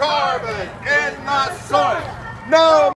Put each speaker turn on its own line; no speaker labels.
carbon in the soil. No